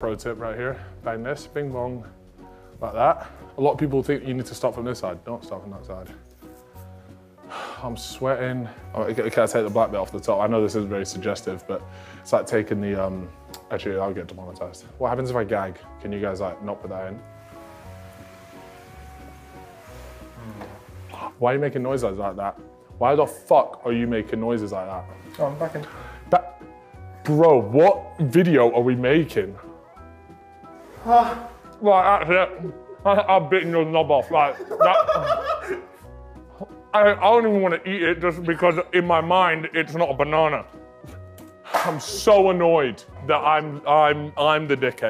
Pro tip right here, bang this, bing bong, like that. A lot of people think you need to start from this side. Don't start from that side. I'm sweating. Oh, can I take the black bit off the top? I know this isn't very suggestive, but it's like taking the, um, actually I'll get demonetized. What happens if I gag? Can you guys like not put that in? Why are you making noises like that? Why the fuck are you making noises like that? Oh, I'm back in. That, bro, what video are we making? Ah, right, that's it. I've bitten your knob off. Like that. I, I don't even want to eat it just because in my mind it's not a banana. I'm so annoyed that I'm I'm I'm the dickhead.